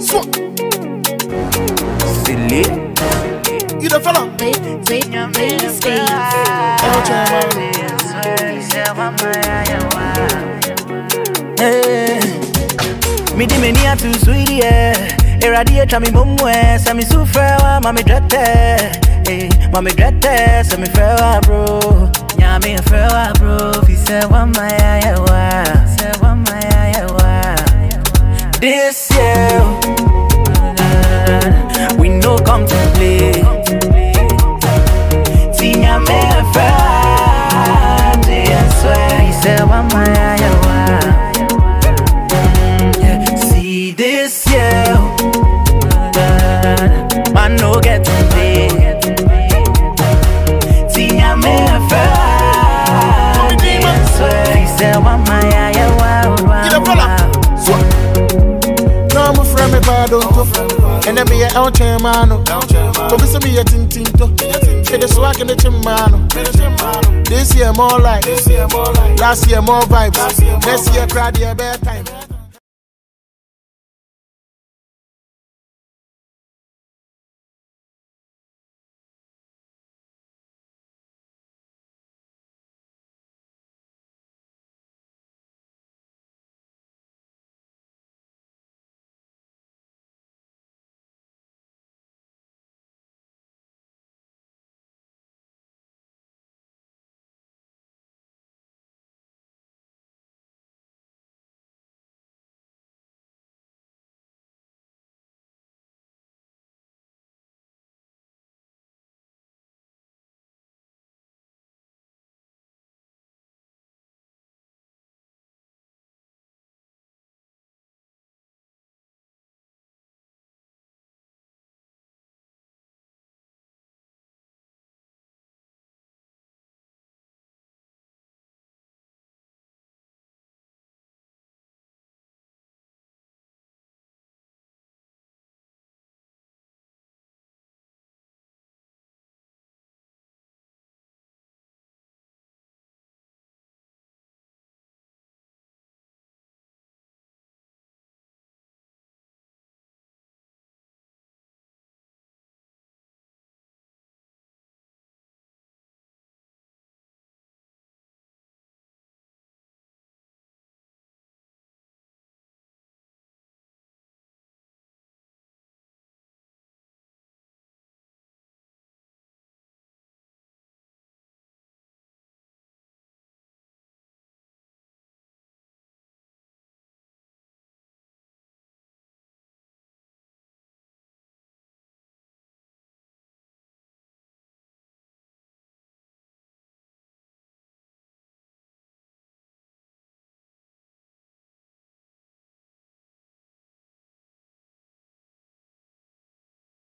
So, Silly. you the fella. Hey. Me di me nia too sweet yeah. Eradi etra mi mumwe, sa mi su frewa, mami drete. Hey, mami drete, sa mi frewa bro. Nya mi frewa bro, fi se wa ma ya ya wa, se wa ma ya ya wa. This year, we no come to play. And oh. me a El Chairman. But say me a tintinto. It is swag in the chimano. Oh. This year more like. Last year more vibes. Next year crowd year better time.